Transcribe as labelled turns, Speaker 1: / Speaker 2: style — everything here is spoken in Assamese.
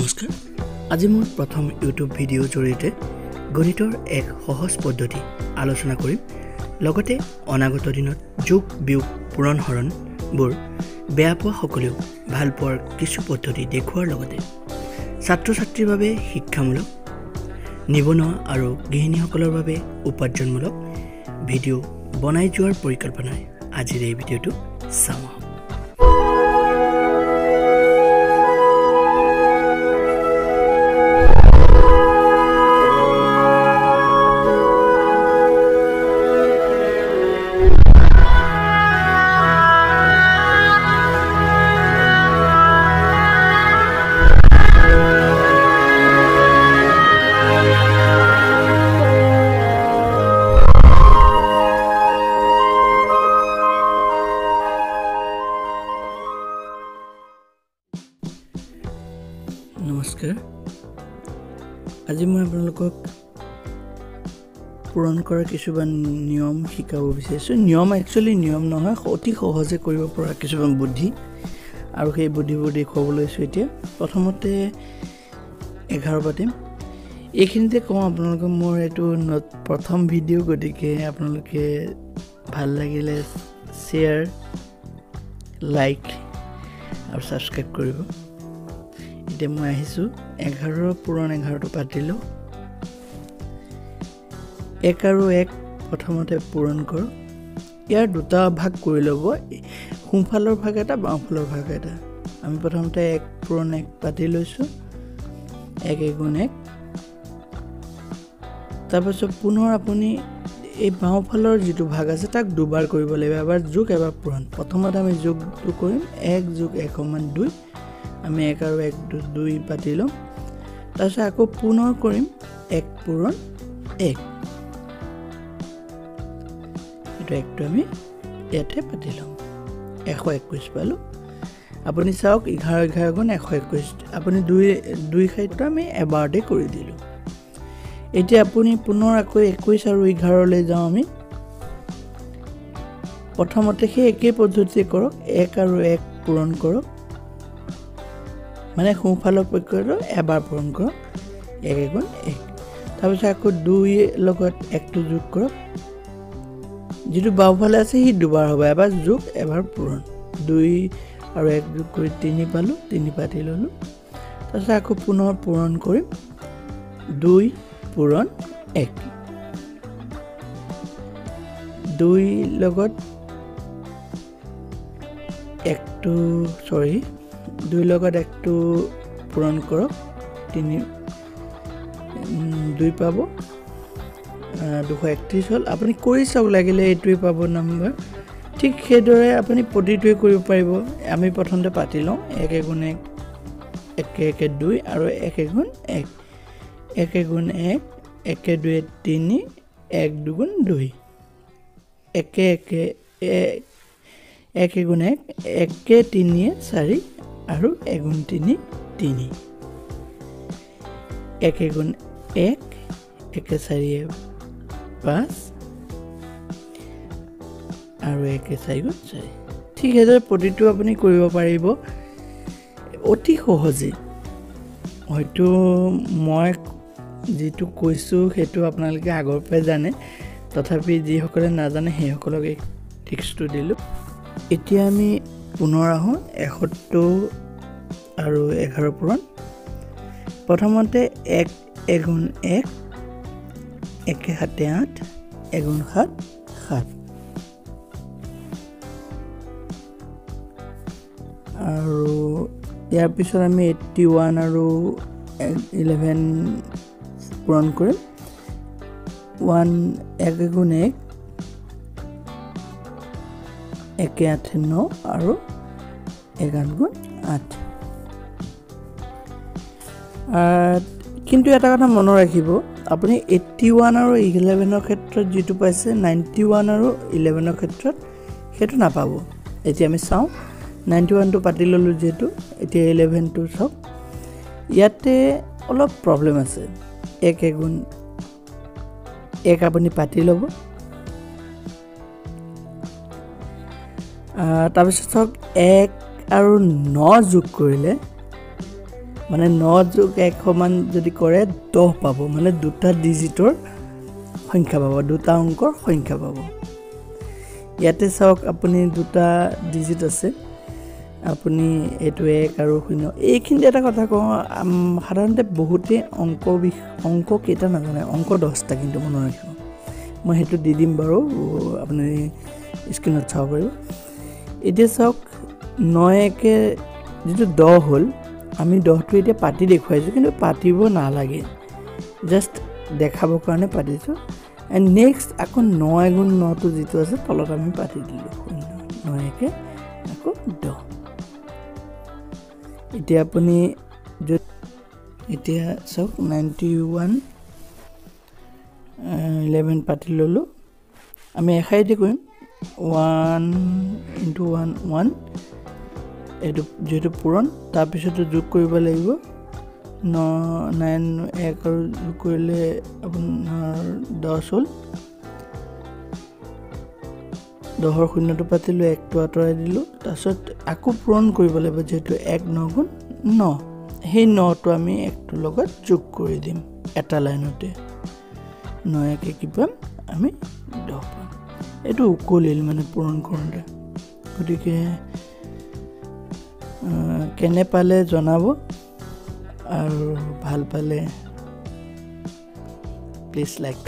Speaker 1: নমস্কাৰ। আজি মোৰ প্ৰথম ইউটিউব ভিডিঅ'ৰ জৰিয়তে গণিতৰ এক সহজ পদ্ধতি আলোচনা কৰিম। লগতে অনাগত দিনত যোগ বিয়োগ পূৰণ হৰণবোৰ বেয়া পোৱা সকলেও ভাল পোৱাৰ কিছু পদ্ধতি দেখুওৱাৰ লগতে ছাত্ৰ ছাত্ৰীৰ বাবে শিক্ষামূলক নিবনুৱা আৰু গৃহিণীসকলৰ বাবে উপাৰ্জনমূলক ভিডিঅ' বনাই যোৱাৰ পৰিকল্পনাৰে আজিৰ এই ভিডিঅ'টো চাওঁ নমস্কাৰ আজি মই আপোনালোকক পূৰণ কৰা কিছুমান নিয়ম শিকাব বিচাৰিছোঁ। নিয়ম একচুৱেলি নিয়ম নহয় অতি সহজে কৰিব পৰা কিছুমান বুদ্ধি। আৰু সেই বুদ্ধিবোৰ দেখুৱাব লৈছোঁ এতিয়া। প্ৰথমতে এঘাৰ পাতিম। এইখিনিতে কওঁ আপোনালোকক মোৰ এইটো প্ৰথম ভিডিঅ' গতিকে আপোনালোকে ভাল লাগিলে শ্বেয়াৰ লাইক আৰু ছাবস্ক্ৰাইব কৰিব। এতিয়া মই আহিছোঁ। এঘাৰ পূৰণ এঘাৰটো পাতিলোঁ। এক আৰু এক প্ৰথমতে পূৰণ কৰোঁ। ইয়াৰ দুটা ভাগ কৰি ল'ব। সোঁফালৰ ভাগ এটা বাওঁফালৰ ভাগ এটা। আমি প্ৰথমতে এক পূৰণ এক পাতি লৈছোঁ। এক এগুণ এক। তাৰপাছত পুনৰ আপুনি এই বাওঁফালৰ যিটো ভাগ আছে তাক দুবাৰ কৰিব লাগিব। এবাৰ যোগ এবাৰ পূৰণ। প্ৰথমতে আমি যোগটো কৰিম। এক যোগ এক সমান দুই। আমি এক আৰু এক দুই পাতি ল'ম তাৰপিছত আকৌ পুনৰ কৰিম এক পূৰণ এক। এইটো একটো আমি ইয়াতে পাতি ল'ম এশ একৈছ পালোঁ। আপুনি চাওক এঘাৰ এঘাৰ গুণ এশ একৈছ। আপুনি দুই দুই খাদ্য আমি এবাৰতে কৰি দিলোঁ। এতিয়া আপুনি পুনৰ আকৌ একৈছ আৰু এঘাৰলৈ যাওঁ আমি। প্ৰথমতে সেই একেই পদ্ধতি কৰক এক আৰু এক পূৰণ কৰক। মানে সোঁফালৰ পক্ষটো এবাৰ পূৰণ কৰক। এক এগুণ এক। তাৰপিছত আকৌ দুই লগত একটো যোগ কৰক। যিটো বাওঁফালে আছে সি দুবাৰ হ'ব। এবাৰ যোগ এবাৰ পূৰণ। দুই আৰু এক যোগ কৰি তিনি পালোঁ তিনি পাতি ল'লোঁ। তাৰপিছত আকৌ পুনৰ পূৰণ কৰিম। দুই পূৰণ এক। দুই লগত একটো চৰি দুই লগত একটো পূৰণ কৰক তিনি দুই পাব। দুশ একত্ৰিছ হ'ল। আপুনি কৰি চাওক লাগিলে এইটোৱে পাব নাম্বাৰ ঠিক সেইদৰে আপুনি প্ৰতিটোৱে কৰিব পাৰিব। আমি প্ৰথমতে পাতি লওঁ। এক এগুণ এক একে একে দুই আৰু এক এগুণ এক। এক এগুণ এক একে দুয়ে তিনি এক দুগুণ দুই। একে একে এক এগুণ এক একে তিনিয়ে চাৰি। আৰু এগুণ তিনি তিনি। এক এগুণ এক একে চাৰিয়ে পাঁচ আৰু একে চাৰি গুণ চাৰি। ঠিক সেইদৰে প্ৰতিটো আপুনি কৰিব পাৰিব অতি সহজেই হয়তো মই যিটো কৈছোঁ সেইটো আপোনালোকে আগৰ পৰাই জানে। তথাপি যিসকলে নাজানে সেইসকলক এই টিক্সটো দিলোঁ। এতিয়া আমি পুনৰ আহোঁ এসত্তৰ আৰু এঘাৰ পূৰণ। প্ৰথমতে এক এগুণ এক একে সাতে আঠ এগুণ সাত সাত। আৰু ইয়াৰ পিছত আমি এইট্টি ওৱান আৰু ইলেভেন পূৰণ কৰিম। ওৱান এক এগুণ এক একে আঠে ন আৰু এঘাৰ গুণ আঠ। কিন্তু এটা কথা মনত ৰাখিব আপুনি এইট্টি ওৱান আৰু ইলেভেনৰ ক্ষেত্ৰত যিটো পাইছে নাইণ্টি ওৱান আৰু ইলেভেনৰ ক্ষেত্ৰত সেইটো নাপাব। এতিয়া আমি চাওঁ নাইণ্টি ওৱানটো পাতি ল'লোঁ যিহেতু এতিয়া ইলেভেনটো চাওক। ইয়াতে অলপ প্ৰব্লেম আছে। এক এগুণ এক আপুনি পাতি ল'ব। তাৰপিছত চাওক এক আৰু ন যোগ কৰিলে মানে ন যোগ এক সমান যদি কৰে দহ পাব। মানে দুটা ডিজিটৰ সংখ্যা পাব দুটা অংকৰ সংখ্যা পাব। ইয়াতে চাওক আপুনি দুটা ডিজিট আছে। আপুনি এইটো এক আৰু শূন্য। এইখিনিতে এটা কথা কওঁ সাধাৰণতে বহুতেই অংক বিষ অংক কেইটা নাজানে অংক দহটা কিন্তু মনত ৰাখিব। মই সেইটো দি দিম বাৰু আপুনি স্ক্ৰীণত চাব পাৰিব। এতিয়া চাওক ন একে যিটো দহ হ'ল আমি দহটো এতিয়া পাতি দেখুৱাইছোঁ কিন্তু পাতিব নালাগে। জাষ্ট দেখাবৰ কাৰণে পাতিছোঁ। এণ্ড নেক্সট আকৌ ন এগুণ নটো যিটো আছে তলত আমি পাতি দিলোঁ। শূন্য ন একে আকৌ দহ। এতিয়া আপুনি য'ত এতিয়া চাওক নাইণ্টি ওৱান ইলেভেন পাতি ল'লোঁ। আমি এশাৰীতে কৰিম। ওৱান ইণ্টু ওৱান ওৱান এইটো যিহেতু পূৰণ তাৰপিছতো যোগ কৰিব লাগিব। ন নাইন এক আৰু যোগ কৰিলে আপোনাৰ দহ হ'ল। দহৰ শূন্যটো পাতিলোঁ একটো আঁতৰাই দিলোঁ। তাৰপিছত আকৌ পূৰণ কৰিব লাগিব যিহেতু এক ন গুণ ন। সেই নটো আমি একটোৰ লগত যোগ কৰি দিম এটা লাইনতে। ন একে কি পাম? আমি দহ পাম। এইটো উকলিল মানে পূৰণ কৰোঁতে। গতিকে কেনে পালে জনাব আৰু ভাল পালে প্লিজ লাইক